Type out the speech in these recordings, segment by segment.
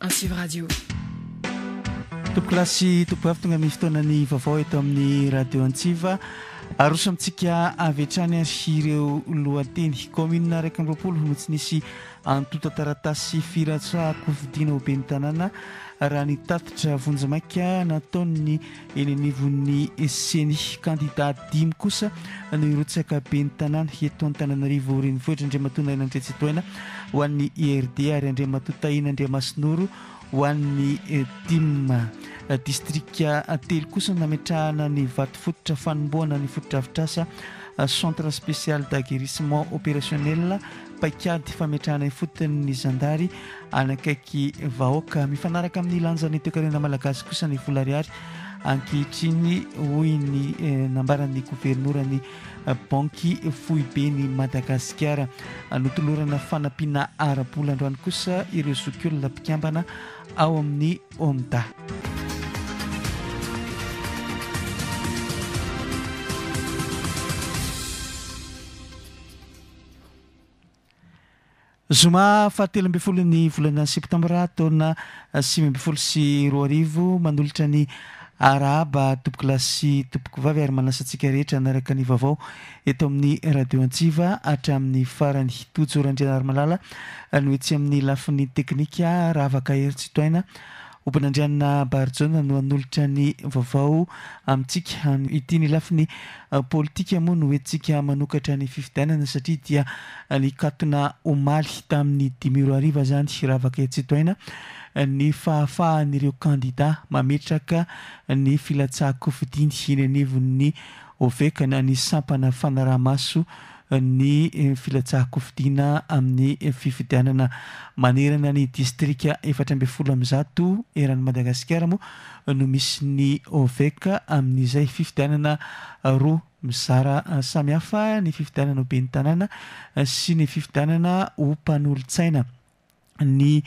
Antsivy Radio. Tompokolahy sy tompokovavy, tonga amin'ny fotoanan'ny vaovao eto amin'ny Radio Antsiva. Aroso amintsika avy hatrany ary ireo lohateny. Kaominina iraika amby roapolo no tsy nisy antontan-taratasy firatsahan-kofidina ho ben'ny tanàna raha ny tatitra vonjimaika nataon'ny Eny anivon'ny ceni, kandidà dimy kosa no hirotsaka ben'ny tanàna eto Antananarivo Renivohitra, Andriamatoa Naina Andriatsitohaina ho an'ny IRD ary Andriamatoa Tahina Andriamasonoro ho an'ny tim. Distrika telo kosa no nametrahana ny vato fototra fanombohana ny fotodrafitrasa Centre Spécial d'Aguerrissement Opérationnel paikady fametrahana ifotony ny zandary anakaiky vahoaka. Mifanaraka amin'ny lanjan'ny toekarena malagasy kosa ny vola ariary ankehitriny hoy ny eh, nambaran'ny governoran'ny eh, banky foibe ny Madagasikara. Notolorana fanampiana ara-bola androany kosa ireo zokiolona mpikambana ao amin'ny OMDA. Zoma fahatelo ambin'ny folo ny volana septambra taona sivy ambin'ny folo sy roa arivo manolotra ny arahaba tompoko lahy sy tompoko vavy ary manasa antsika rehetra hanaraka ny vaovao eto amin'ny radio antsiva hatramin'ny farany Tojo Randrianarimalala no etsy amin'ny lafiny teknika Ravaka Heritsitoaina Obanandriana Barijaona no hanolotra ny vaovao amintsika amin' ity. Ny lafiny politika moa no hoentintsika manokatra ny fifidianana satria dia nikatona omaly tamin'ny dimy ora hariva izany Ravakiatsitohaina ny fahafahan'ireo kandida mametraka ny filatsahan-kofidiny eny anivon'ny Ovec na ny sampana fanaraha-maso ny filatsahan-kofidiana amin'ny fifidianana manerana ny distrika efatra ambin'ny folo amin'ny zato eran'i Madagasikara moa no misy ny OVEC amin'izay fifidianana roa mizara samihafa, ny fifidianana ho ben'ny tanàna sy ny fifidianana ho mpanolotsaina. Ny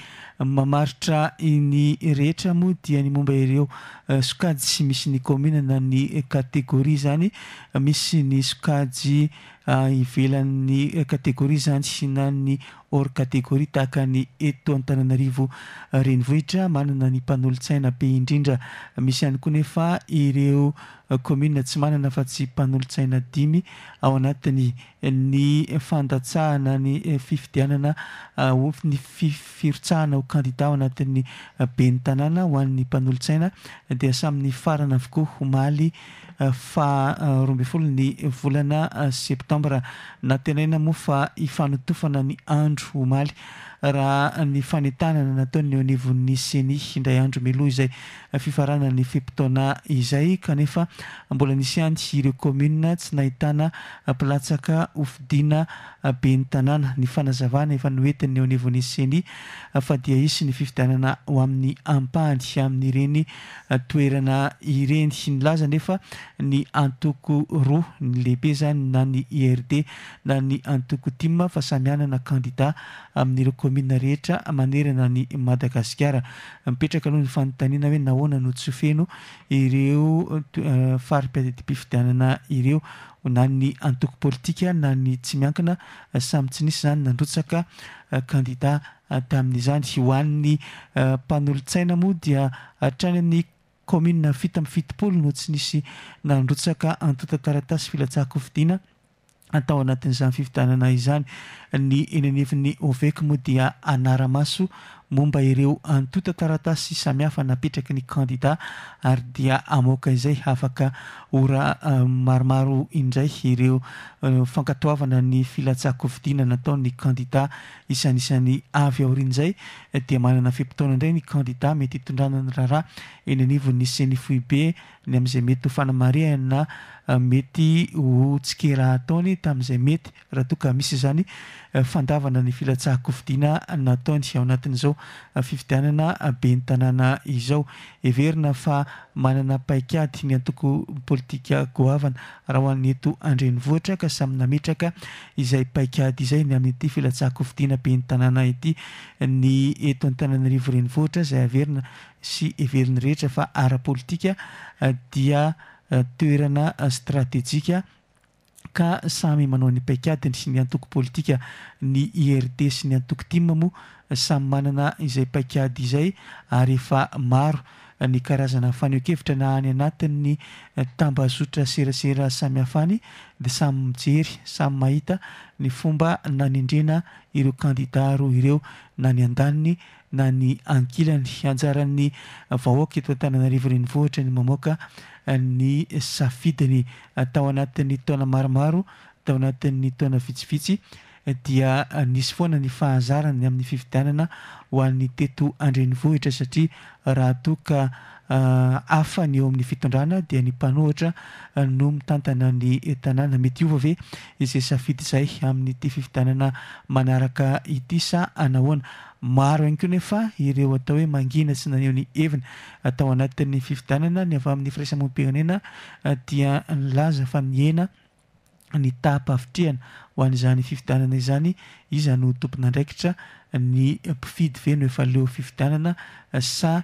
mamaritra ny rehetra moa dia ny momba ireo sokajy tsy misy ny kaominina na ny kategoria izany. Misy ny sokajy ivelan'ny kategoria izany na ny hors catégorie tahaka ny eto Antananarivo renivohitra manana ny mpanolotsaina be indrindra. Misy ihany koa nefa ireo kaominina tsy manana afa-tsy mpanolotsaina dimy ao anatin'ny ny fandatsahana ny fifidianana ho ny firotsahana ho kandida ao anatin'ny ben'ny tanàna ho an'ny mpanolotsaina dia samy nifarana avokoa omaly faha roa ambin'ny folo ny volana septambra. Nantenaina moa fa hifanotofana ny andro omaly raha ny fanentanana nataon'ny eo anivon'ny Ceni indray andro mialoha izay. fifaranan'ny fe-potoana izay kanefa mbola nisy ihany ireo kaominina tsy nahitana mpilatsaka hofidiana ben'ny tanàna. Ny fanazavana efa noentin'ny eo anivon'ny Ceni fa dia hisy ny fifidianana ho amin'ny ampahany amin'ireny toerana ireny. Nilaza anefa ny antoko roa, ny lehibe izany na ny IRD na ny antoko tim fa samy hanana kandida amin'ireo kaominina rehetra manerana an'i Madagasikara. Mipetraka aloha ny fanontaniana hoe nahoana no tsy feno ireo fari-piadidim-pifidianana ireo? Na ny antoko politika na ny tsy miankina samy tsy nisy izany nandrotsaka kandida tamin'izany. Ho an'ny mpanolotsaina moa dia hatrany amin'ny kaominina fito amby fitopolo no tsy nisy nandrotsaka antontan-taratasy filatsahan-kofidiana. tao anatin'izany fifidianana izany. Ny eny anivon'ny OVEC moa dia hanara-maso momba ireo antontan-taratasy samihafa napetraky ny kandidà ary dia hamoaka izay afaka ora maromaro indray ireo fankatoavana ny filatsahan-kofidina nataon'ny kandidà isanisany. Avy aorian'izay dia manana fe-potoana indray ny kandidà mety hitondrana ny raharaha eny anivon'ny Ceni Foibe ny amin'izay mety ho fanamarihany na mety ho tsikera ataony tamin'izay mety, raha toa ka misy izany, fandavana ny filatsahan-kofidina nataony ao anatin'izao fifidianana ben'ny tanàna izao. Heverina fa manana paikady ny antoko politika goavana raha ho an'ny eto an-drenivohitra ka samy nametraka izay paikady izay ny amin'ity filatsahan-kofidina ben'ny tanàna ity. Ny eto Antananarivo Renivohitra izay haverina sy heverin'ny rehetra fa ara-politika dia toerana stratejika ka samy manao ny paikadiny sy ny antoko politika. Ny IRD sy ny antoko tim moa samy manana izay paikady izay ary efa maro ny karazana faneho-kevitra na any anatin'ny tambazotra serasera samihafa any dia samy mijery, samy mahita ny fomba nanendrena ireo kandida roa ireo na ny andaniny na ny ankilany. Anjaran'ny vahoaka eto Antananarivo Renivohitra ny mamoaka ny safidiny. Tao anatin'ny taona maromaro, tao anatin'ny taona vitsivitsy dia nisy foana ny fahazarany amin'ny fifidianana ho an'ny teto an-drenivohitra satria raha toa ka hafa ny eo amin'ny fitondrana dia ny mpanohitra no mitantana ny tanàna. Mety hiova ve izay safidy izay amin'ity fifidianana manaraka ity sa anahoana? Maro ihany koa anefa ireo atao hoe mangina sy naneho ny heviny. Tao anatin'ny fifidianana, ny avy amin'ny firaisamonim-pirenena dia nilaza fa nihena ny taham-pahavitrihana ho an'izany fifidianana izany. Iza no tompon'andraikitra, ny mpifidy ve no efa leo fifidianana sa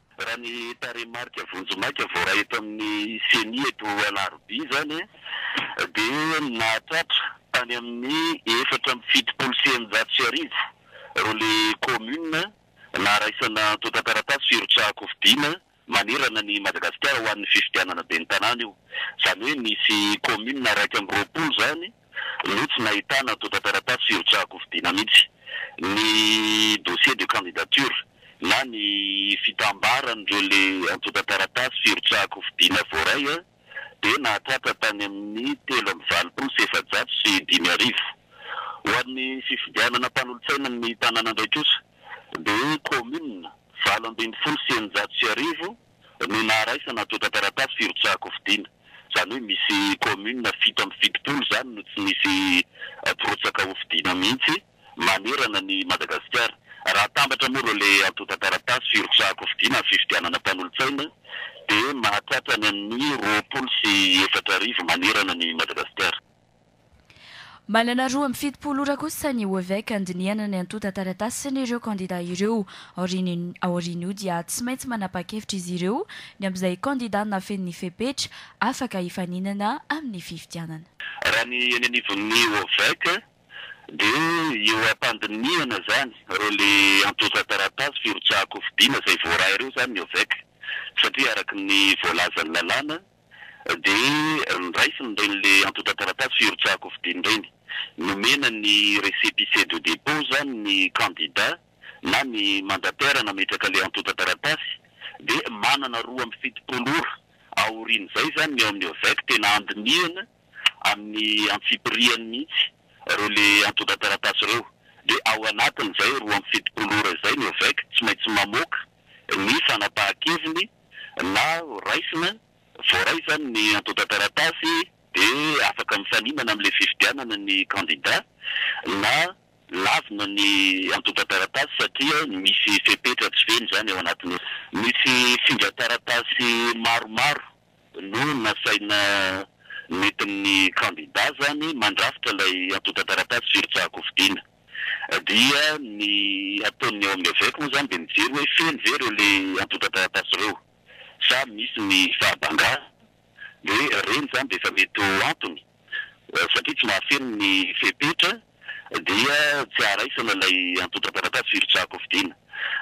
Raha ny tarehimarika vonjimaika voaray eto amin'ny Ceni eto Alarobia izany dia nahatratra tany amin'ny efatra amby fitopolo sy eninjato sy arivo ireo le kaominina naharaisana antontan-taratasy firotsahan-kofidiana manerana an'i Madagasikara ho an'ny fifidianana ben'ny tanàna io. Izany hoe nisy kaominina iraika amby roapolo izany. Ireo tsy nahitana antontan-taratasy firotsaham-pifidiana mihitsy ny dossier de candidature na ny fitambaran'ireo le antontan-taratasy firotsaham-pifidiana voaray dia nahatratra tany amin'ny telo amby valopolo sy efajato sy dimy arivo. Ho an'ny fifidianana mpanolotsaina amin'ny tanàna indray kosa dia commune valo ambin'ny folo sy eninjato sy arivo, no naharaisana antontan-taratasy firotsahan-kofidina. Izany hoe misy kaominina fito amby fitopolo izany no tsy nisy mpirotsaka hofidina mihitsy manerana an'i Madagasikara. Raha atambatra moa ireo ilay antontan-taratasy firotsahan-kofidina amin'ny fifidianana mpanolotsaina dia mahatratra ny amin'ny roapolo sy efatra arivo manerana an'i Madagasikara. Manana roa amby fitopolo ora kosa ny OVEC handinihana ny antontan-taratasin'ireo kandidà ireo. Aorian'io dia tsy maintsy manapa-kevitra izy ireo ny amin'izay kandidà nafenin'ny fepetra afaka hifaninana amin'ny fifidianana. Raha ny eny anivon'ny OVEC dia eo am-pandinihana izany ireo le antontan-taratasy firotsahan-kofidina izay voaray ireo izany ny OVEC satria araka ny voalazan'ny lalàna Dia noraisiny ireny le antontan-taratasy firotsahako fidiny ireny. Nomena ny récépissé de dépôt izany ny kandida na ny mandataire nametraka ilay antontan-taratasy. Dia manana roa amby fitopolo ora aorian'izay izany ny ao amin'ny OVEC tena handinihana amin'ny antsipirihany mihitsy ireo le antontan-taratasy ireo. Dia ao anatin'izay roa amby fitopolo ora izay ny OVEC tsy maintsy mamoaka ny fanapahan-keviny na ho raisina, voaray izany ny antontan-taratasy dia afaka mifaninana amin'ilay fifidianana ny kandida na lavina ny antontan-taratasy satria misy fepetra tsy feno izany ao anatin'ny. Nisy sindran-taratasy maromaro no nasaina nentin'ny kandida izany mandrafitra ilay antontan-taratasy firotsaham-pifdiana. Dia ny ataon'ny ao amin'ny Eveka moa izany dia mijery hoe feno ve ireo ilay antontan-taratasy ireo sa misy ny fahabangana. Dia ireny izany dia efa mety ho antony satria tsy mahafeno ny fepetra dia tsy haharaisana ilay antontan-taratasy firotsaham-pifidiana.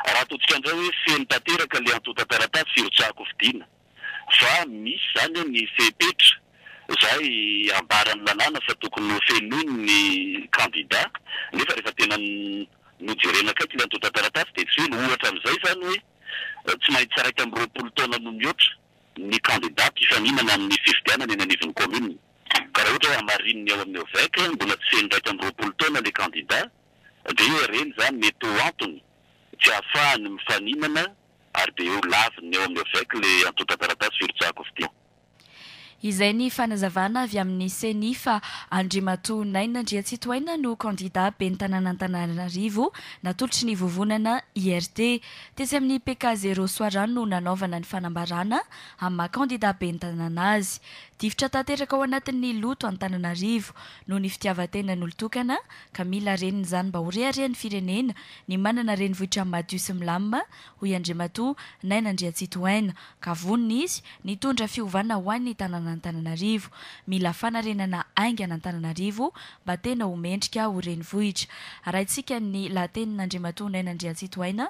Raha ataontsika indray hoe feno tanteraka ilay antontan-taratasy firotsaham-pifidiana. Fa misy izany eo ny fepetra izay ambaran'ny lalàna fa tokony ho fenoiny ny kandida nefa rehefa tena nojerena akaiky ilay antontan-taratasy dia tsy feno. Ohatra amin'izay izany hoe tsy maintsy tsiraiky amby roapolo taona no mihoatra ny kandida mpifaninana amin'ny fifidianana eny anivon'ny kaominina. Ka raha ohatra hoe hamarinin'ny ao amin'ny OVEC mbola tsy feno iraika amby roapolo taona ilay kandida dia ireny izany mety ho antony tsy ahafahany mifaninana ary dia eo laviny ny eo amin'ny Ovec ilay antontan-taratasy firotsahako fitia. Izay ny fanazavana avy amin'ny Ceni fa Andriamatoa Naina Andriatsitohaina no kandida ben'ny tanàn'Antananarivo natolotry ny vovonana IRD. Tetsy amin'ny PK Zéro Soarano no nanaovana ny fanambarana amin'ny maha kandida ben'ny tanàna azy. Difotra tanteraka ao anatin'ny loto Antananarivo noho ny fitiavan-tenan'olon-tokana ka mila renin'izany mba ho reharehan'ny firenena ny manana renivohitra madio sy milamina, hoy Andriamatoa Naina Andriatsitohaina, ka vonona izy ny hitondra fiovana ho an'ny tanànan'Antananarivo. Mila fanarenana haingana Antananarivo mba tena ho mendrika ho renivohitra. Arahintsika ny lahatenin'Andriamatoa Naina Andriatsitohaina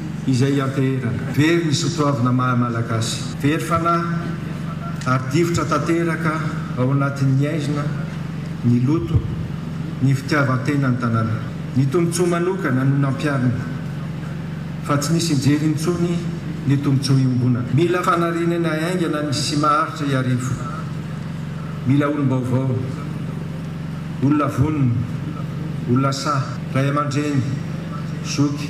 izay ianteherana. Very ny soatoavina maha Malagasy. Very fanahy ary difotra tanteraka ao anatin'ny aizina, ny loto, ny fitiavan-tena ny tanàna. Ny tombontsoa manokana no nampiharina fa tsy nisy nijery intsony ny tombontsoa iombonana. Mila fanarenana haingana sy maharitra Iarivo. Mila olom-baovao, olona vonona, olona sahy, ray aman-dreny, zoky,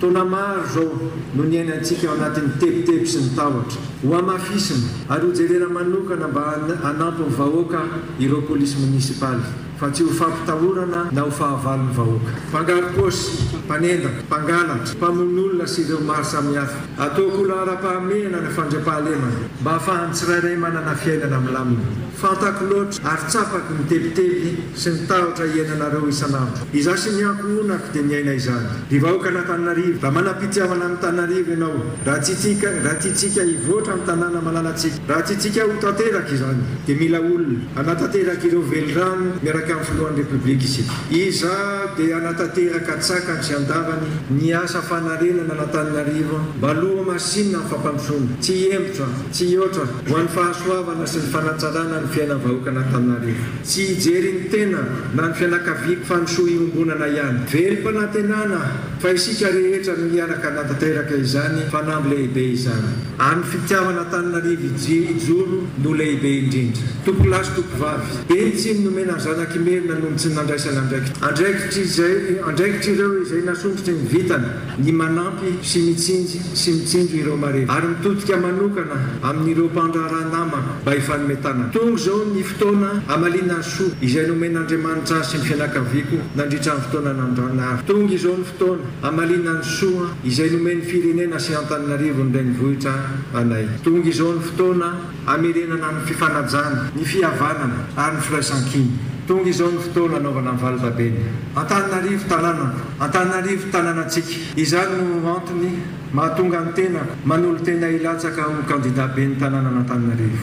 Taona maro izao no niainantsika ao anatin'ny tebiteby sy ny tahotra. Hohamafisina ary hojerena manokana mba hanampy ny vahoaka ireo polisy monisipaly, fa tsy ho fampitahorana na ho fahavalon'ny vahoaka. Mpangarom-paosy, mpanendaka, mpangalatra, mpamono olona sy ireo maro samihafa. Ataoko ho laharam-pahamehana ny fandriampahalemana mba hahafahan'ny tsirairay manana fiainana milamina. Fantako loatra ary tsapako ny tebiteby sy ny tahotra iainanareo isan'andro. Izaho sy ny ankohonako dia miaina izany. Ry vahoakan'Antananarivo, mba manam-pitiavana an'Antananarivo ianao. Raha tiantsika, raha tiantsika hivoatra ny tanàna malalantsika, raha tiantsika ho tanteraka izany, dia mila olona hanatanteraka ireo velirano miaraka amin'ny Filohan'ny Repoblika isika. Izaho dia hanatanteraka an-tsakany sy an-davany ny asa fanarenana an'Antananarivo mba lohamasinina amin'ny fampandrosoana. Tsy hihembotra, tsy hihoatra. Ho an'ny fahasoavana sy ny fanatsarana ny fiainam-vahoakan'Antananarivo. Tsy hijery ny tena na ny fianakaviako fa ny soa iombonana ihany. Velom-panantenana aho fa isika rehetra no hiaraka hanatanteraka izany fanamby lehibe izany. Ary ny fitiavana Antananarivo hijoro no lehibe indrindra. Tompolahy sy tompovavy, be ny tsiny nomena ny zanak'Imerina noho ny tsy nandraisana andraikitra. Andraikitr'izay, andraikitr'ireo izay nasondrotry ny vitany. ny manampy sy mitsinjo sy mitsinjo ireo marefo ary mitodika manokana amin'ireo mpandraharaha nama mba hifanome tanana. Tonga izao ny fotoana hamaliana ny soa izay nomen'Andriamanitra ahy sy ny fianakaviako nandritra ny fotoana nandrana ahy. Tonga izao ny fotoana hamaliana ny soa izay nomen'ny firenena sy Antananarivo ny renivohitra anay. Tonga izao ny fotoana. hamerenana ny fifanajana, ny fihavanana ary ny firaisankina. Tonga izao ny fotoana anaovana ny valifahabeny. Antananarivo tanànako, Antananarivo tanànantsika. Izany no antony mahatonga ny tenako manolo-tena hilatsaka ho kandida ben'ny tanànan'Antananarivo.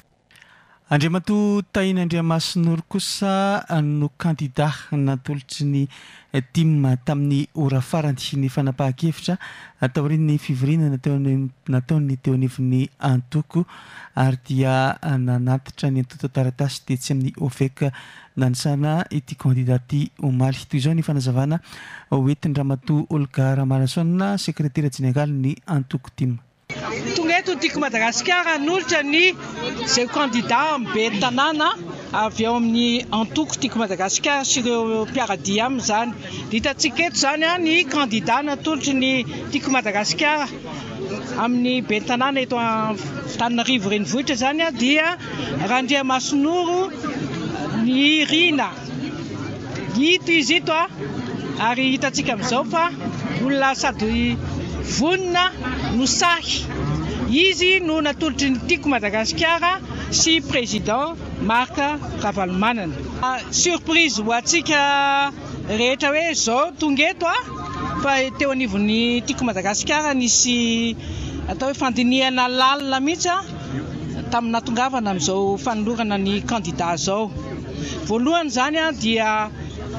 Andriamatoa Tahina Andriamasinoro kosa no kandida natolotry ny Tim, Tamin'ny ora farany ny fanapahan-kevitra taorian'ny fivoriana nataon'ny teo anivon'ny antoko ary dia nanatitra ny antontan-taratasy tetsy amin'ny OFEC nanisana ity kandida ity omaly. Toy izao ny fanazavana hoentin-dRamatoa Olga Ramalison, sekretera jeneralin'ny antoko tim. Tonga eto ho Tiko Madagasikara hanolotra ny izay kandida amin'ny ben'ny tanàna avy ao amin'ny antoko Tiko Madagasikara sy ireo mpiara-dia aminy izany. Dia hitantsika eto izany ny kandida natolotry ny Tiko Madagasikara amin'ny ben'ny tanàna eto Antananarivo Renivohitra izany dia Randriamasinoro Nirina. Ito izy ito a! Ary hitantsika amin'izao fa olona sady vonona no sahy. Izy no natolotry ny Tiako Madagasikara sy Président Marc Ravalomanana. Surprise ho antsika rehetra hoe izao tonga eto a! Fa teo anivon'ny Tiako Madagasikara nisy atao hoe fandinihana lalina mihitsy a! Tamin'ny nahatongavana amin'izao fanolorana ny Candidat izao. Voalohany izany dia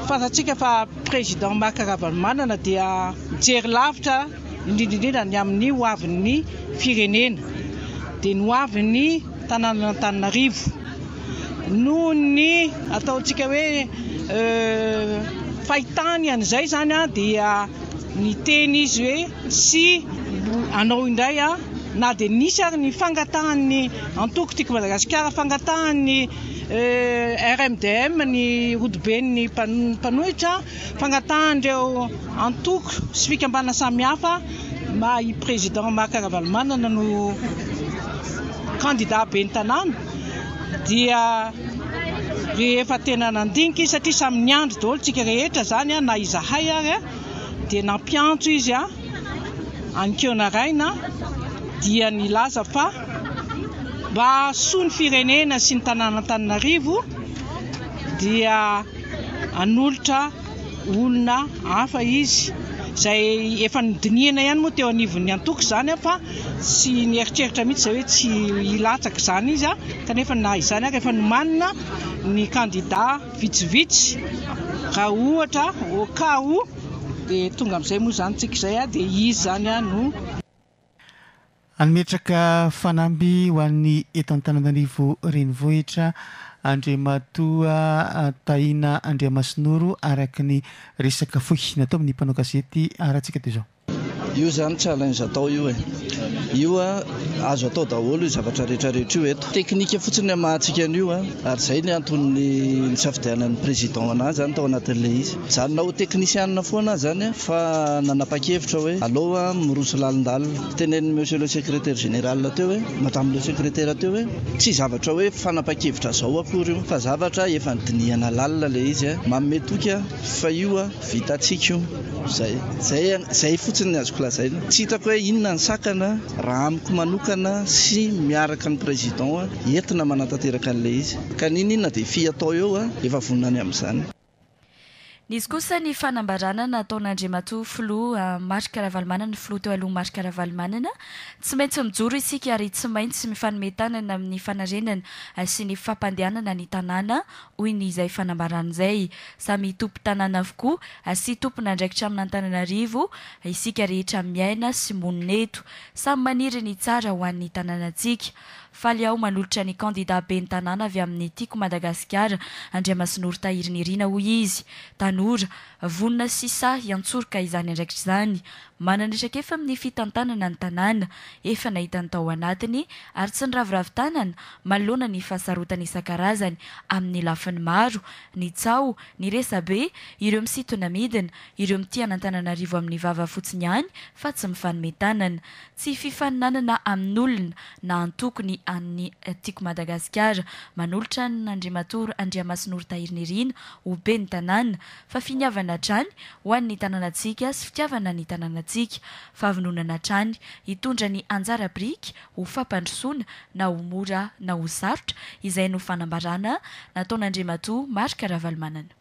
fantatsika fa Président Marc Ravalomanana dia mijery lavitra indrindra indrindra ny amin'ny ho avin'ny firenena dia ny ho avin'ny tanànan'Antananarivo. Noho ny ataontsika hoe fahitany an'izay izany dia niteny izy hoe tsy hanao indray na dia nisy ary ny fangatahan'ny antoko Tiako Madagasikara, fangatahan'ny. RMDM ny rodoben'ny mpanohitra fagnatahan'ireo antoko sy fikambanana samihafa maha i Président Marc Ravalomanana no candidat ben'ny tanàna dia rehefa tena nandinika izy satria samy niandry daholo tsika rehetra zany na izahay ary dia nampiantso izy Ankeo Naraina dia nilaza fa mba hahasoa ny firenena sy ny tanàn'Antananarivo dia hanolotra olona hafa izy, izay efa nodinihana ihany moa teo anivon'ny antoko izany fa tsy nieritreritra mihitsy izay hoe tsy hilatsaka izany izy kanefa na izany ary efa nomanina ny kandida vitsivitsy raha ohatra au cas où. Dia tonga amin'izay moa izany tsika izay a, dia izy izany a no. Hametraka fanamby ho an'ny eto Antananarivo renivohitra Andriamatoa Tahina Andriamasinoro araka ny resaka fohy natao amin'ny mpanao gazety Ratsika toy izao. Io izany challenge atao io e! Io a, azo atao daholo io zavatra rehetra rehetra io eto. Teknika fotsiny ny hamahantsika an'io a, ary izay ny anton'ny nisafidianan'ny Président anazy izany tao anatin'ilay izy. Mijanona ho teknisianina foana aho zany fa nanapakevitra hoe aleo aho miroso lalindalina. Tenenin'i Monsieur le Secrétaire Général teo hoe, Madame le Secrétaire teo hoe, tsy zavatra hoe fanapakevitra zao akory io fa zavatra efa nidinihana lalina le izy eh. Manome toky aho fa io a vitantsika io. Zay. Zay zay fotsiny ny azoko lazaina. Tsy hitako hoe inona ny sakana raha amiko manokana sy miaraka ny Président entina manatanteraka an'le izy. Ka n'inon'inona défi atao eo a efa vonona any amin'izany. Nisy kosa ny fanambarana nataon'Andriamatoa Filoha Marc Ravalomanana, Filoha teo aloha Marc Ravalomanana, Tsy maintsy mijoro isika ary tsy maintsy mifanome tanana amin'ny fanarenana sy ny fampandehanana ny tanàna, hoy ny izay fanambarana izay. Samy tompon-tanàna avokoa sy tompon'andraikitra amin'Antananarivo isika rehetra miaina sy monina eto. Samy maniry ny tsara ho an'ny tanànantsika. Faly aho manolotra ny kandida ben'ny tanàna avy amin'ny Tiako Madagasikara, Andriamasinoro Tahiry Nirina, hoy izy. Tanora, vonona sy sahy hiantsoroka izany andraikitra izany. Manana traikefa amin'ny fitantanana ny tanàna, efa nahita ny tao anatiny ary tsy niraviravy tanana manoloana ny fahasarotana isan-karazany amin'ny lafiny maro, ny tsaho, ny resabe, ireo misintona midina, ireo mitia an'Antananarivo amin'ny vava fotsiny ihany fa tsy mifanome tanana. Tsy fifaninanana amin'olona na antoko ny an'ny Tiako Madagasikara. Manolotra an'Andriamatoa Andriamasinoro Tahirinirina ho ben'ny Tanàna, fa finiavana hatrany ho an'ny tanànantsika sy fitiavana ny tanànantsika. Fahavononana hatrany hitondra ny anjara biriky ho fampandrosoana na ho mora na ho sarotra, izay no fanambarana nataon'Andriamatoa Marc Ravalomanana.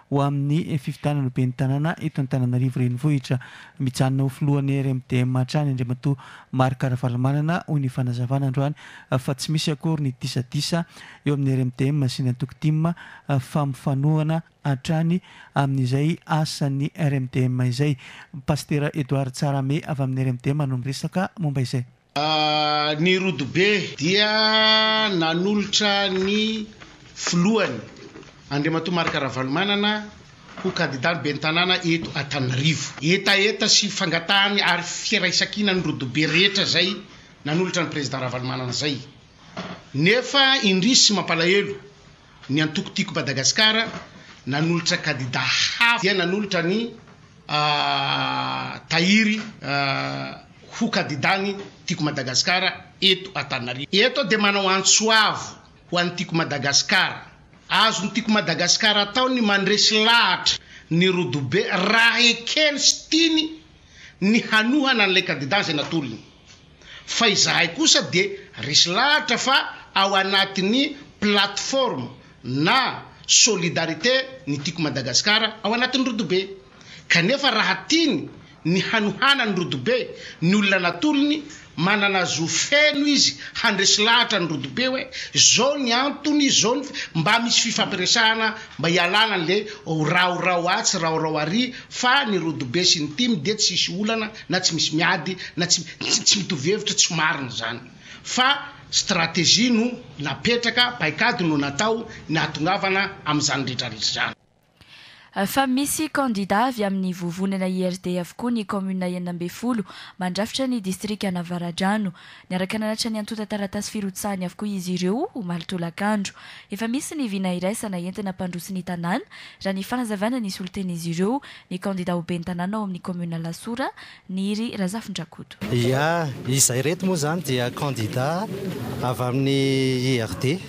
ho amin'ny fifidianana ben'ny tanàna eto Antananarivo Renivohitra. Mijanona ho filohan'ny RMDM hatrany Andriamatoa Marc Ravalomanana, hoy ny fanazavana androany fa tsy misy akory ny disadisa eo amin'ny RMDM sy ny antoko tim fa mifanohana hatrany amin'izay asan'ny RMDM izay. Pasitera Edouard Tsarame avy amin'ny RMDM no miresaka momba izay. Ny rodobe dia nanolotra ny filohany Andriamatoa Marc Ravalomanana ho kandidàn'ny ben'ny tanàna eto Antananarivo. Hetaheta sy fangatahany ary firaisankina ny rodobe rehetra izay nanolotra ny Président Ravalomanana izay. Nefa indrisy sy mampalahelo Ny antoko Tiako Madagasikara nanolotra kandida hafa dia nanolotra an'i Tahiry ho kandidan'ny Tiako Madagasikara eto Antananarivo. Eto aho dia manao antso avo ho an'ny Tiako Madagasikara. Azon'ny Tiako Madagasikara atao ny mandresy lahatra ny rodobe raha ekeny sy tiany ny hanohana an'ilay kandidany izay natoriny. fa izahay kosa dia resy lahatra fa ao anatin'ny plateforme na solidarité ny Tiako Madagasikara ao anatin'ny Rodobe. Kanefa raha tiany ny hanohana ny Rodobe ny olona natolony, manana zo feno izy handresy lahatra ny Rodobe hoe izao ny antony, izao ny, mba misy fifampiresahana mba hialana an'ilay raorao atsy raorao arỳ fa ny Rodobe sy ny Tim dia tsy hisy olana na tsy misy miady na tsy tsy mitovy hevitra tsy marina izany fa stratégie no napetraka paikady no natao ny ahatongavana amin'izany rehetra rehetra izany. Fa misy kandida avy amin'ny vovonana IRD avokoa ny kaominina enina ambin'ny folo mandrafitra ny distrikan'Avaradrano. Niaraka nanatitra ny antontan-taratasy firotsahany avokoa izy ireo, omaly tolakandro. Efa misy ny vina iraisana entina hampandroso ny tanàna, raha ny fanazavana ny solonten'izy ireo, ny kandidà ho ben'ny tanàna ao amin'ny kaominina Alasora, Niry Razafindrakoto. Ia, izy ireto moa izany dia kandidà avy amin'ny IRD.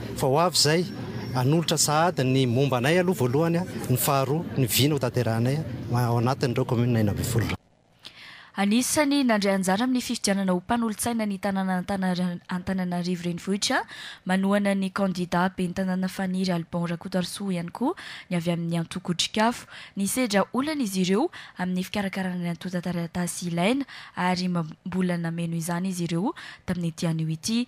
Fa ho avy izay hanolotra sahady ny momba anay aloha voalohany, ny faharoa ny vina hotanterahanay ao anatin'ireo kaominina enina ambin'ny folo ireo. Anisany nandray anjara amin'ny fifidianana ho mpanolotsaina ny tanàna Antananarivo Renivohitra manohana ny kandidà ben'ny tanàna Faniry Alban Rakotoarisoa ihany koa ny avy amin'ny antoko Drycafo. Nisedra olana izy ireo amin'ny fikarakarana ny antontan-taratasy ilaina ary mbola nameno izany izy ireo tamin'ity anio ity.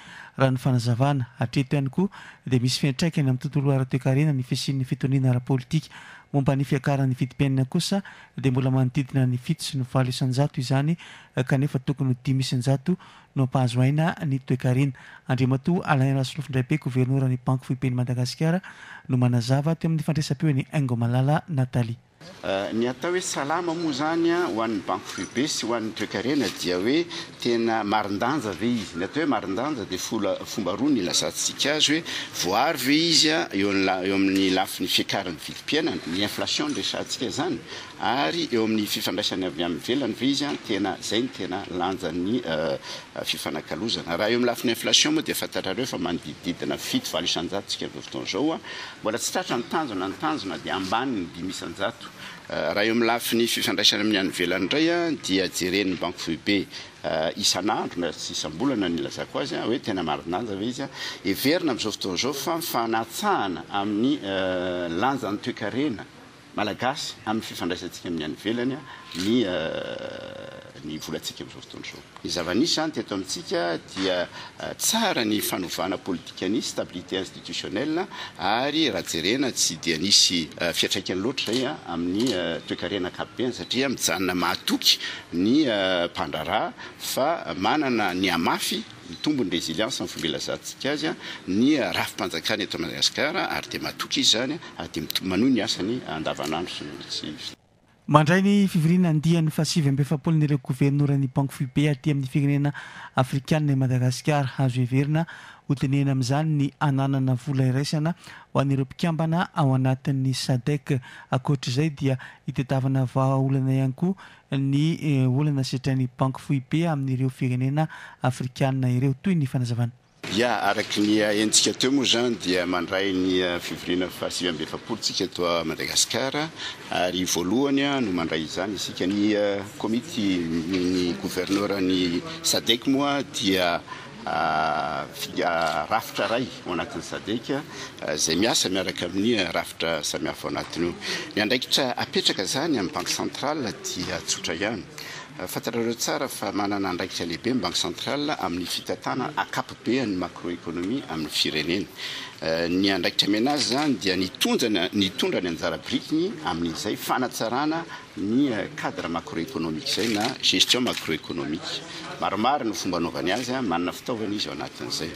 Raha ny fanazavana hatreto ihany koa dia misy fiantraikany amin'ny tontolo ara-toekarena ny fisian'ny fitoniana ara-politika. Momba ny fiakaran'ny vidim-piainana kosa dia mbola manodidina ny fito sy ny valo isan-jato izany kanefa tokony ho dimy isan-jato no hampahazo aina ny toekarena. Andriamatoa Alain Rasolofondraibe, governoran'ny Banky Foiben'i Madagasikara no manazava teo amin'ny fandraisam-peo an'i Aingomalala Nathalie. Ny atao hoe salama moa izany ho an'ny banky foibe sy ho an'ny toekarena dia hoe tena marin-danja ve izy? Ny atao hoe marin-danja dia fomba roa ny ilazantsika azy hoe voaaro ve izy eo amin'ny lafiny fiakaran'ny vidim-piainana, ny inflation no resahantsika izany, ary eo amin'ny fifandraisany avy any ivelany ve izy, tena izay no tena lanjan'ny fifanakalozana. Raha eo amin'ny lafiny inflation moa dia fantatrareo fa manodidididina fito, valo isan-jato isika amin'izao fotoana izao. Mbola tsy tratra ny tanjona, ny tanjona dia ambany ny dimy isan-jato. Raha eo amin'ny lafiny fifandraisana amin'ny any ivelany indray dia jeren'ny banky foibe isan'andro na isam-bolana ny ilazako azy hoe tena marin-danja ve izy. Heverina amin'izao fotoana izao fa mifanatsahana amin'ny lanjan'ny toekarena. Malagasy amin'ny fifandraisantsika amin'ny any ivelany ny ny volantsika amin'izao fotoana izao. Ny zava-nisy izany teto amintsika dia tsara ny fanovana politika ny stabilité institutionnelle ary raha jerena tsy dia nisy fiantraikany loatra izay amin'ny toekarena ankapobeny satria mijanona mahatoky ny mpandraharaha fa manana ny hamafy Mitombo ny résilience ny fomba ilazantsika azy ny rafi-panjakana eto Madagasikara ary dia matoky izy izany ary dia mitombo manohy ny asany andavanandro sy ny tsy. Mandray ny fivoriana andiany fahasivy amby efapolo n'ireo governoran'ny Banky Foibe aty amin'ny firenena Afrikanina i Madagasikara. Azo heverina ho tenehina amin'izany ny hananana vola iraisana ho an'ireo mpikambana ao anatin'ny Sadc. Ankoatr'izay dia itadiavana vahaolana ihany koa ny olana setrain'ny Banky Foibe amin'ireo firenena afrikanina ireo, toy ny fanazavana. Ya, araka ny henontsika teo moa izany dia mandray ny fivoriana fahasivy amby efapolo tsika eto Madagasikara ary voalohany no mandray izany isika. Ny komity ny gouverneur ny Sadec moa dia. rafitra iray ao anatin'ny Sadc izay miasa miaraka amin'ny rafitra samihafa ao anatiny io. Ny andraikitra apetraka izany amin'ny Banky Centrale dia tsotra ihany. Fantatrareo tsara fa manana andraikitra lehibe ny Banky Centrale amin'ny fitantanana ankapobean'ny macroeconomie amin'ny firenena. Ny andraikitra amena azy izany dia ny tondrany anjara birikiny amin'izay fanatsarana ny cadre macroeconomique izay na gestion macroeconomique. Maromaro ny fomba anaovany azy, manana fitaovana izy ao anatin'izay.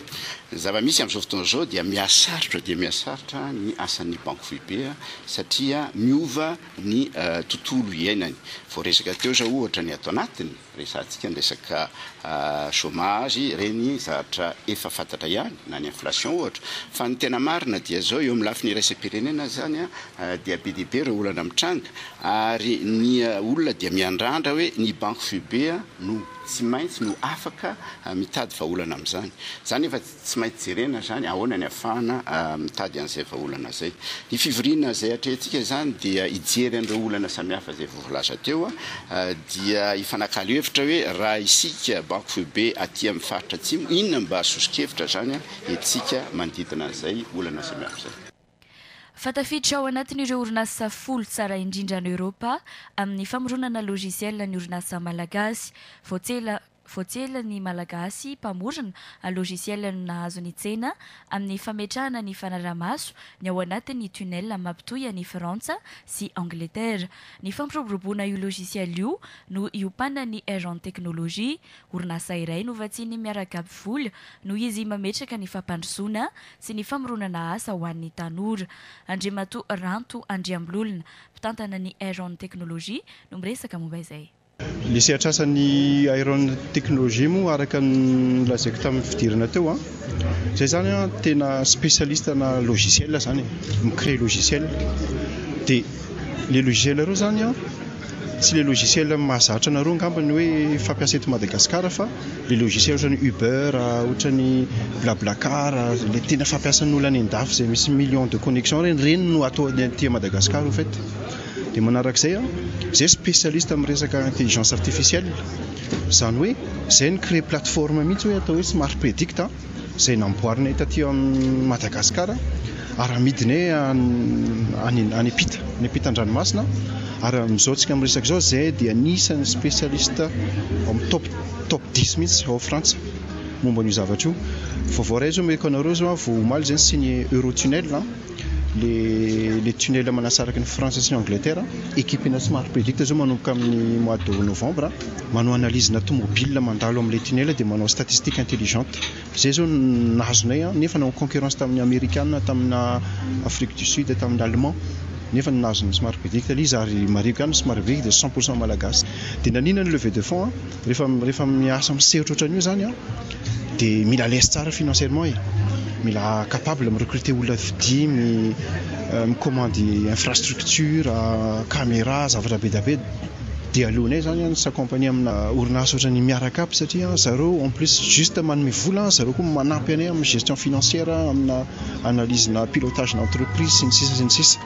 Ny zava-misy amin'izao fotoana izao dia mihasarotra dia mihasarotra ny asan'ny Banky Foibe satria miova ny tontolo iainany. Vao resaka teo izao ohatra ny ato anatiny, Resahantsika ny resaka chômage, ireny zavatra efa fantatra ihany, na ny inflation ohatra. Fa ny tena marina dia izao, eo amin'ny lafiny iraisam-pirenena izany dia be dia be ireo olana mitranga, ary ny olona dia miandrandra hoe ny banky foibe no tsy maintsy no afaka mitady vahaolana amin'izany. Izany efa. Tsy maintsy jerena izany, ahoana ny afahana mitady an'izay vahaolana izay. Ny fivoriana izay atrehintsika izany dia hijery an'ireo olana samihafa izay voalaza teo, dia hifanakalo hevitra hoe raha isika banky foibe aty amin'ny faritra atsimo, inona no mba soso-kevitra izany entintsika manodidina an'izay olana samihafa izay. Fa tafiditra ao anatin'ireo orinasa folo tsara indrindra any Eoropa amin'ny famoronana logiciel ny orinasa malagasy, Voatsela. Vao tsy ela ny Malagasy mpamorona logiciel no nahazo ny tsena amin'ny fametrahana ny fanarahamaso ny ao anatin'ny tunnel mampitohy an'i Frantsa sy Angletera. Nifampiroboroboana io logiciel io no iompanan'ny Errant Technology, orinasa iray novatsian'ny miaragabby vola noho izy mametraka ny fampandrosoana sy ny famoronana asa ho an'ny tanora. Andriamatoa Ranto Andriambololona, mpitantana ny Errant Technology no miresaka momba izay. Ilay sehatr'asan'ny Iron Technology moa araka ny lazaiko tamin'ny fidirana teo an, izay izany an, tena spécialiste ana logiciel izany e, mi-créer logiciel. Dia ilay logiciel ireo izany an, tsy ilay logiciel mahazatra anareo angamba ny hoe fampiasa eto Madagasikara fa ilay logiciel ohatran'ny Uber, ohatran'ny Blablacar, ilay tena fampiasan'ny olona any an-dafy izay misy millions de connexions ireny, ireny no atao aty Madagasikara au fait. Dia manaraka izay aho, izay spécialiste amin'ny resaka intelligence artificielle, izany hoe izay ni-créer plateforme mihitsy hoe atao hoe smart predict izay namboarinay taty amin'i Madagasikara ary amidinay any any ampita, any ampitan-dranomasina ary amin'izao tsika miresaka izao izay dia anisan'ny spécialiste ao amin'ny top top dix mihitsy ao Frantsa momba an'io zavatra io. Vaovao iray izao omeko anareo izao vao omaly izay ny signe Eurotunnel. le le tunnel manasaraka ny France sy ny Angleterre équipe na smart predict zao manomboka amin'ny mois de novembre manao analyse na tomobile mandalo amin'ilay tunnel dia manao statistique intelligente zay zao nazonay nefa nanao concurrence tamin'ny amerikana tamina Afrique du Sud tamin'ny allemand nefa ny nazon'ny smart predict ilay izy ary mariko ihany ny smart predict dia cent pour cent malagasy dia nanina ny levée de fonds Rehefa rehefa miasa misehotra ohatran'io zany an, dia mila à l'aise tsara financièrement e, mila capable mi-recruter olona dimy, mi-commander infrastructure, camera, zavatra bedabe, dia aleonay zany an s'accompagner amina orinasa ohatran'ny Miaraka Up satria zareo en plus juste manome vola, zareo koa manampy anay amin'ny gestion financière, amina analyse-na pilotage-na entreprise sy ny sisa sy ny sisa.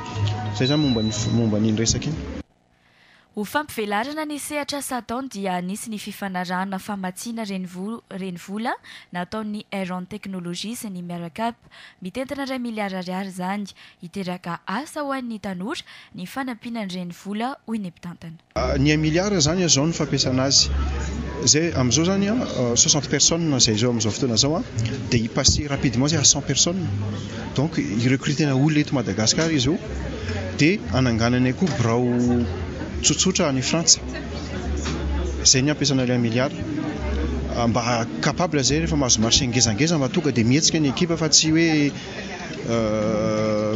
Zay zany momba ny momba an'iny resaka iny. Ho fampivelarana ny sehatr'asa ataony dia nisy ny fifanarahana famatsiana renivola nataon'ny Aeron Technologies sy ny Miaracap. Mitentina iray miliara ariary izany. Hiteraka asa ho an'ny tanora ny fanampiana ny renivola, hoy ny mpitantana. Ny un milliard izany izao ny fampiasana azy. Izay amin'izao izany soixante personnes izay izao amin'izao fotoana izao dia hi-passer rapidement izay à cent personnes. Donc hi-recrutena olona eto Madagascar izy io dia hananganany koa birao tsotsotra any Frantsa. Izay ny hampiasana ilay miliara. Mba capable izay rehefa mahazo marché ngezangeza mba tonga dia mihetsika ny ekipa fa tsy hoe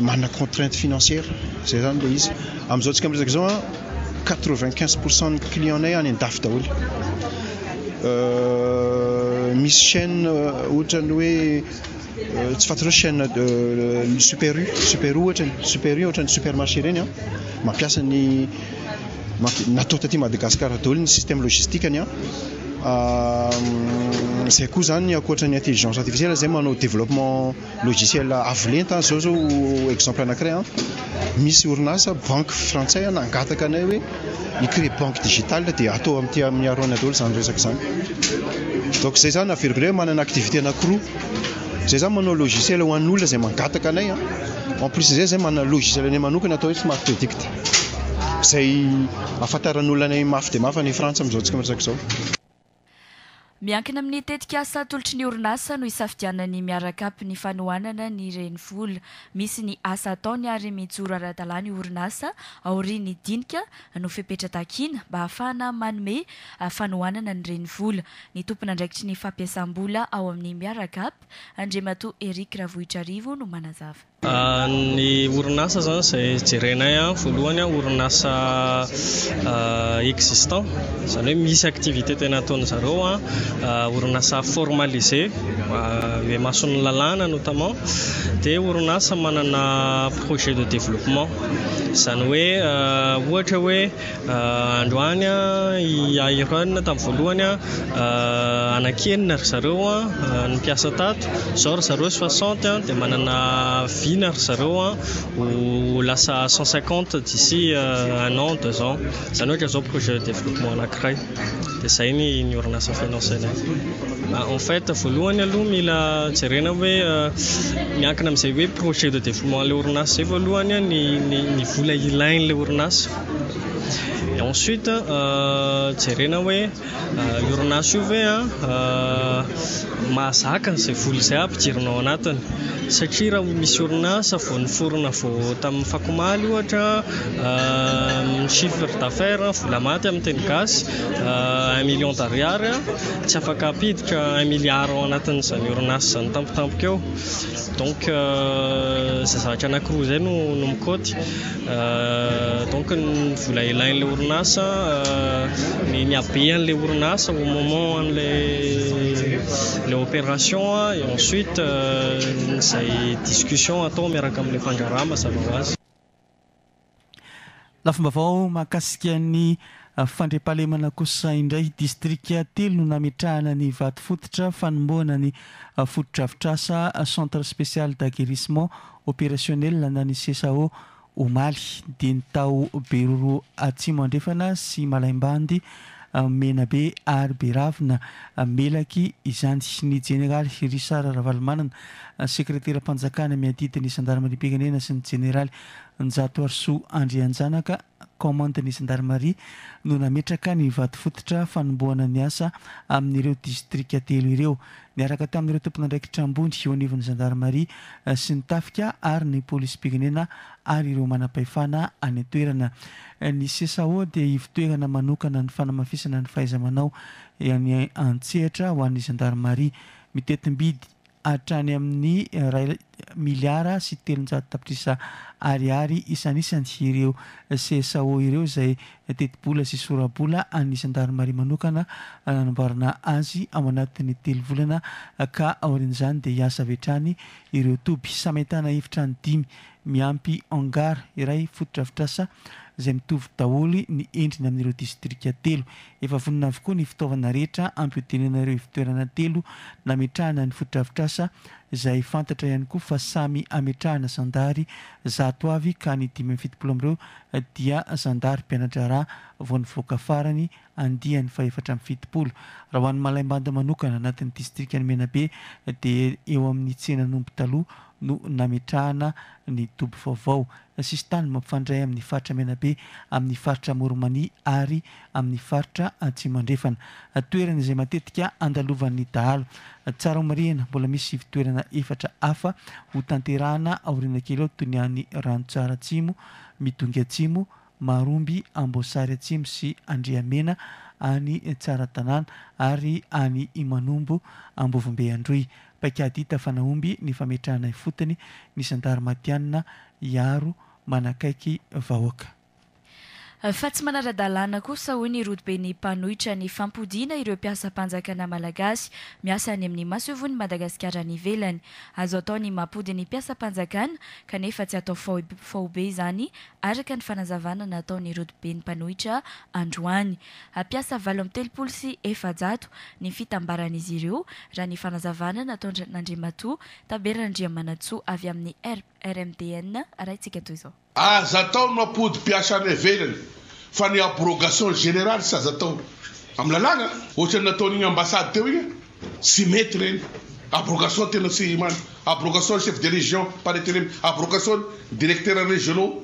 manana contrainte financière. Izay izany ilay izy. Amin'izao tsika miresaka izao an, quatre vingt quinze pour cent ny client-nay any an-dafy daholo. Misy chaine ohatra ny hoe. Euh, tsy fantatrao chaîne de euh, super u super u ohatrany super u ohatrany supermarché reny a mampiasa ny natao taty madagascar daholo ny système logistique any a euh, zay koa zany akoatra ny intelligence artificielle zay manao développement logiciel avolenta zao zao exemple anakiray a misy orinasa banque frantsay a nangataka anay hoe ny cré banque digital dia atao amty miaro any daholo zany resaka zany donc zay zany averiko ley manana activité anakiroa Zay zany manao logiciel ho an'ny olona zay mangataka anay an. En plus zay zay manana logiciel anay manokana atao hoe smart edict. Zay ahafantaran'ny olona anay mafy dia mafy any Frantsa amin'izao tsika miresaka izao. Miankina amin'ny tetikasa atolotry ny orinasa no isafidianan'ny miarakap ny fanohanana ny renivola. Misy ny asa ataony ary mijoro ara-dalàna io orinasa aorian'ny dinika no fepetra takiana mba hahafahana manome fanohanana ny renivola. Ny tompon'andraikitry ny fampiasam-bola ao amin'ny Miaragap, Andriamatoa Eric Ravohitrarivo no manazava. Ny orinasa izany izay jerenay voalohany, orinasa existant, izany hoe misy activité tena ataon'ny zareo, orinasa formalisé, mihamason'ny lalàna notamment, dia orinasa manana. projet de développement, izany hoe ohatra hoe androany i Iron tamin'ny voalohany anaky enina ry zareo no mpiasa tato, izao ry zareo soixante dia manana vina ry zareo ho lasa cent cinquante d'ici un an, deux ans, izany ohatra izao projet de développement anankiray. dia zay ny ny orinasa finance ilay en fait voalohany aloha mila jerena hoe miankina amin'izay hoe projet de développement ilay orinasa zay voalohany ny ny ny vola ilain'ilay orinasa et ensuite jerena hoe io orinasa io ve mahazaka izay vola izay ampidirina ao anatiny satria raha misy orinasa vao niforona vao tamin'ny fakomaly ohatra Chiffre d'affaires, vola maty amin'ny teny gasy, un million d'ariary, tsy afaka hampiditra un milliard ao anatin'izany orinasa izany tampotampoka eo. Donc izay zavatra anankiroa izay no no mikaoty. Donc ny vola ilain'ilay orinasa, ny ny habean'ilay orinasa au moment an'ilay ilay opération et ensuite izay discussion atao miaraka amin'ilay mpandraharaha mazava ho azy. Lafim-baovao mahakasika ny fandriampahalemana kosa indray, distrika telo no nametrahana ny vato fototra fanombohana ny fotodrafitrasa Centre Spécial d'Aguerrissement Opérationnel na ny CSAO omaly, dia ny tao Beroro Atsimo Andrefana sy Malaimbandy Menabe ary Beravina Melaky izany. Ny Jeneraly Richard Ravalomanana, Sekreteram-panjakana miadidy ny Zandarimariam-pirenena sy ny Jeneraly Njatoarisoa Andrianjanaka, Commande ny Zandarimaria no nametraka ny vatofototra fanombohana ny asa amin'ireo Distrika telo ireo. niaraka tamin'ireo tompon'andraikitra ambony eo anivon'ny zandarimaria sy ny tafika ary ny polisim-pirenena ary ireo manam-pahefana any an-toerana. Ny CSAO dia ivotoerana manokana ny fanamafisana ny fahaiza-manao eny an-tsehatra ho an'ny zandarimaria. Mitetim-bidy hatrany amin'ny iray miliara sy telonjato tapitrisa Ariary isanisany ireo CSAO ireo izay tetibola sy sorabola an'ny zandarimaria manokana nanamboarana azy ao anatin'ny telo volana ka aorian'izany dia hiasa avy hatrany ireo toby. Samy ahitana efitrano dimy miampy hangar iray fotodrafitrasa izay mitovy daholo ny endriny amin'ireo distrika telo Efa vonona avokoa ny fitaovana rehetra hampiodenana ireo ivotoerana telo nametrahana ny fotodrafitrasa izay fantatra ihany koa fa samy hametrahana zandary zato avy ka ny dimy amby fitopolo amin'ireo dia zandary mpiana-draharaha vao nivoaka farany andiany fahefatra amby fitopolo. Raha ho an'ny Malaimbanda manokana anatin'ny distrikan'i Menabe dia eo amin'ny tsenan'omby taloha no nametrahana ny dobo vaovao sisintany mampifandray amin'ny faritra Menabe, amin'ny faritra Amoronmania ary amin'ny faritra Atsimo Andrefana. Toerana izay matetika andalovan'ny dahalo. Tsara homarihina, mbola misy ivon-toerana efatra hafa ho tanterahana aoriana kely ao toy ny any Ranotsara Atsimo, Midongy Atsimo, Maharomby, Amboasary Atsimo sy Andriamena, any Tsaratanàna ary any Imanombo, Ambovombe Androy. Paikady hita fa nahomby ny fametrahana ifotony ny zandary matihanina hiaro manakaiky vahoaka. Fa tsy manara-dalàna kosa hoy ny rodoben'ny mpanohitra ny fampodiana ireo mpiasam-panjakana malagasy miasa any amin'ny masovon'i Madagasikara any ivelany. Azo atao ny mampody ny mpiasam-panjakana kanefa tsy atao faobe izany araka ny fanazavana nataon'ny rodoben'ny mpanohitra androany. Hampiasa valo amby telopolo sy efajato ny fitambaran'izy ireo, raha ny fanazavana nataon'Andriamatoa Tabera Andriamanantsoa avy amin'ny RMDN arahintsika toy izao. Aza atao no ampody mpiasa any ivelany fa ny abrogation generale tsy aza atao am lalàna ohatran'ny nataon'iny ambassade teo iny tsy mety ireny abrogation tena tsy man abrogation ny chef de région par interim abrogation ny directeur régionaux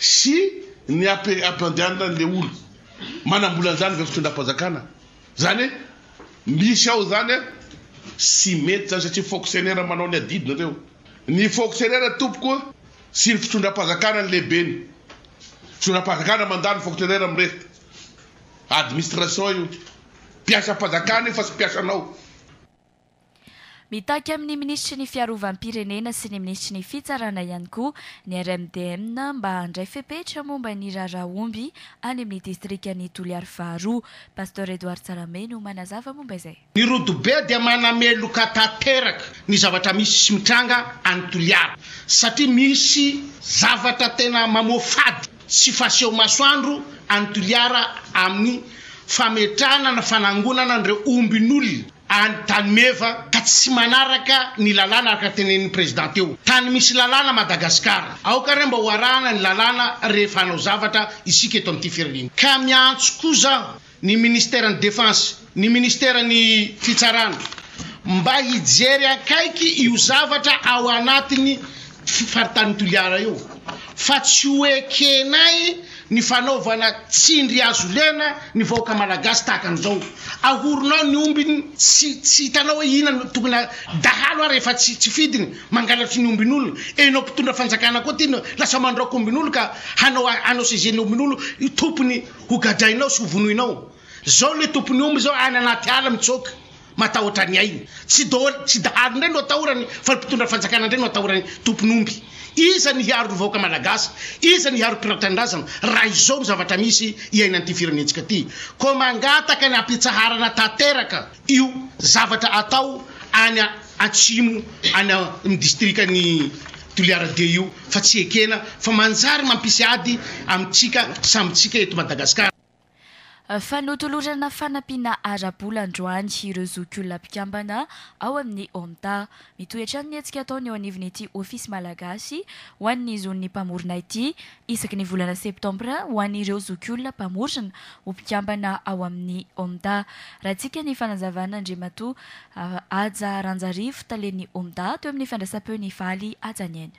sy ny ampiandehanana ny leolo manambola an'izany avy amin'ny fitondram-panjakana izany hoe misy ao izany hoe tsy mety izany satria fonctionnaire manao ny adidiny ireo ny fonctionnaire tompoko sy ny fitondram-panjakana ny lehibeny fitondram-panjakana mandà ny fonctionnaire miresaka administration io mpiasam-panjakana io fa tsy mpiasanao Mitaky amin'ny minisitry ny Fiarovam-pirenena sy ny minisitry ny Fitsarana ihany koa ny RMDM mba handray fepetra momba ny raharaha omby any amin'ny distrikan'i Toliary faharoa. Pasteur Edouard Tsarame no manazava momba izay. Ny rodobe dia manameloka tanteraka ny zavatra misy sy mitranga any Toliara satria misy zavatra tena mamoafady sy faseho masoandro any Toliara amin'ny fametrahana na fanangonana an'ireo ombin'olona any tany meva ka tsy manaraka ny lalàna araka ny tenenin'ny président teo tany misy lalàna Madagascar aoka re mba ho arahana ny lalàna rehefa hanao zavatra isika eto amin'ity firenena ka miantso koa zaho ny ministeran'ny défense ny ministeran'ny fitsarana mba hijery akaiky io zavatra ao anatiny faritanin'i Toliara io fa tsy ho ekenay ny fanaovana tsindry azo lena ny vahoaka malagasy tahaka an'izao. Ahoronao ny ombiny tsy tsy hitanao hoe inona no tokony dahalo ary efa tsy tsy fidiny mangalatry ny ombin'olona. Enao mpitondra fanjakana koa ty no lasa mandraoka ombin'olo ka hanao hanao CG ny ombin'olo io tompony ho gadrainao sy ho vonoinao. Zao le tompon'ny omby zao any anaty ala mitsoaka. Matahotra ny ainy. Tsy dôly, tsy dahalo indray no atahorany fa ny mpitondra fanjakana indray no atahorany. Tompon'omby. Iza ny hiaro ny vahoaka malagasy? Iza ny hiaro mpirao tanindrazana raha izao no zavatra misy iainan'ity firenentsika ity? Koa mangataka ny hampitsaharana tanteraka io zavatra atao any atsimo any amin'ny distrikan'i Toliara dia io fa tsy ekena fa manjary mampisy ady amintsika samy tsika eto Madagasikara. Fa notolorana fanampiana ara-bola androany ireo zokiolona mpikambana ao amin'ny Omda. Mitohy hatrany ny hetsika ataony eo anivon'ity Ofisy Malagasy ho an'ny zon'ny mpamorona ity isaky ny volana septambra ho an'ireo zokiolona mpamorona ho mpikambana ao amin'ny Omda. Raintsika ny fanazavan' Andriamatoa Haja Ranjarivo, talen'ny Omda teo amin'ny fandraisam-peon'i Valy Hajanien.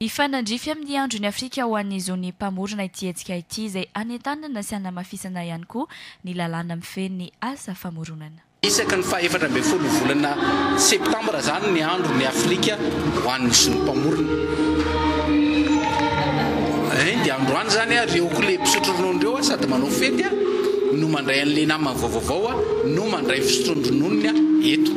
Hifanandrify amin'ny Andro ny Afrika ho an'ny zon'ny Mpamorona ity hetsika ity izay hanentanana sy hanamafisana ihany koa ny lalàna mifehy ny asa famoronana. Isaky ny faha efatra ambin'ny folo volana Septambra izany ny Andro ny Afrika ho an'ny zon'ny Mpamorona. Eny dia androany izany ary eo koa ilay mpisotro ronono ireo sady manao fety no mandray an'ilay namany vaovaovao no mandray fisotroan-drononony eto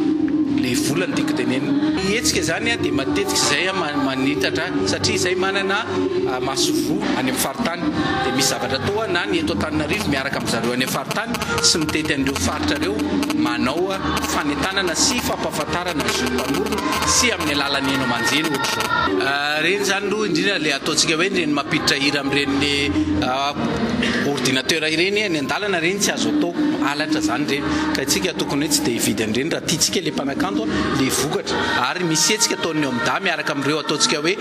ilay vola no tiako tenenina. Ny hetsika izany dia matetika izay. manitatra satria izay manana masoivoho any amin'ny faritany dia misy zavatra toa na ny eto Antananarivo miaraka amin'ny zareo any faritany sy mitety an'ireo faritra ireo manao fanentanana sy fampahafantarana azy ireo mpanorina sy amin'ny alalan'ny haino aman-jery ohatr'izao. Ireny izany aloha indrindra ilay ataontsika hoe ireny mampiditra hira amin'ireny ordinateur ireny any an-dalana ireny tsy azo atao, halatra izany ireny ka isika tokony hoe tsy dia hividy an'ireny raha tiantsika ilay mpanao. kanto le vokatra ary misy hetsika ataon'ny Omda miaraka amin'ireo ataontsika hoe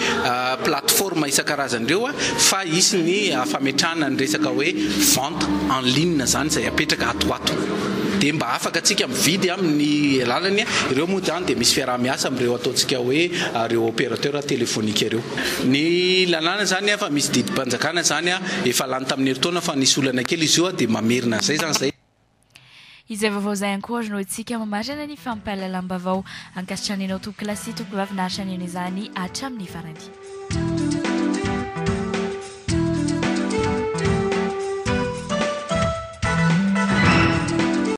plateforme isan-karazany ireo fa hisy ny fametrahana ny resaka hoe vente en ligne izany izay apetraka ato ho ato dia mba afaka antsika mividy amin'ny alalan'ny ireo moa izany dia misy fiaraha-miasa amin'ireo ataontsika hoe ireo opérateur téléphonique ireo ny lalàna izany fa misy didim-panjakana izany efa lany tamin'ny herintaona fa nisy olana kely izy io dia mamerina an'izay izany izay Izay vaovao izay ankory no isika mamarana ny fampahalalam-bavao ankasitrany ianao tompokolahy sy tompokovavy naharitra ny izany hatramin'ny farany.